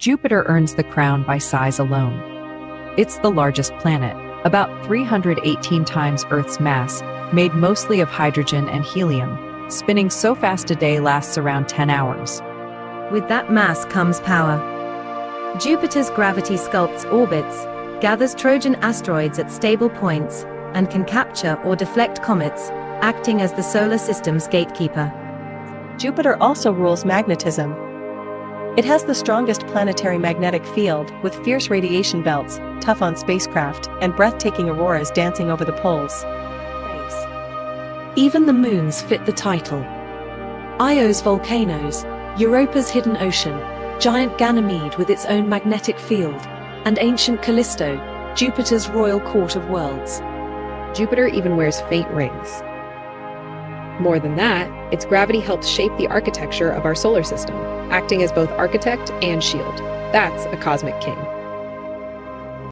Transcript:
Jupiter earns the crown by size alone. It's the largest planet, about 318 times Earth's mass, made mostly of hydrogen and helium, spinning so fast a day lasts around 10 hours. With that mass comes power. Jupiter's gravity sculpts orbits, gathers Trojan asteroids at stable points, and can capture or deflect comets, acting as the solar system's gatekeeper. Jupiter also rules magnetism. It has the strongest planetary magnetic field with fierce radiation belts, tough on spacecraft, and breathtaking auroras dancing over the poles. Even the moons fit the title. Io's volcanoes, Europa's hidden ocean, giant Ganymede with its own magnetic field, and ancient Callisto, Jupiter's royal court of worlds. Jupiter even wears faint rings. More than that, its gravity helps shape the architecture of our solar system, acting as both architect and shield. That's a cosmic king.